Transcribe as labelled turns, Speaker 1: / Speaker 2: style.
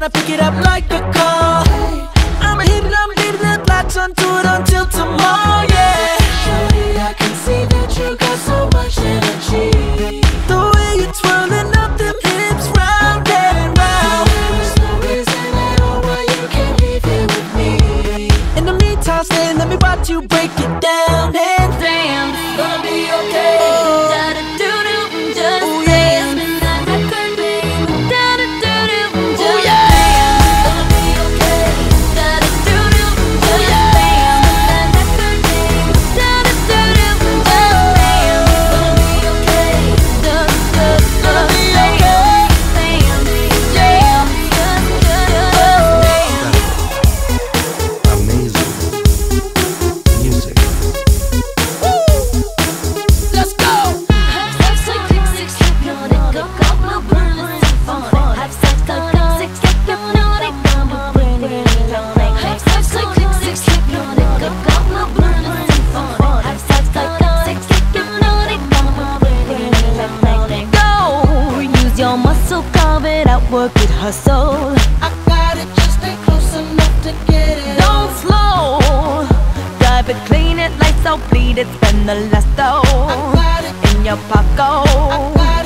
Speaker 1: gotta pick it up like a call. I'ma hit it, I'ma leave it, then latch onto it until tomorrow, yeah. Shorty, I can see that you got so much energy. The way you're twirling up them hips round and round. There's no reason at all why you can't leave here with me. In the meantime, stay, let me watch you break it down. And damn,
Speaker 2: it's gonna be okay. my muscle, carve it out, work it, hustle.
Speaker 1: I got it, just ain't close enough to get it.
Speaker 2: Don't slow. Drive it, clean it, lights out, bleed it, spend the last
Speaker 1: though.
Speaker 2: In your pocket.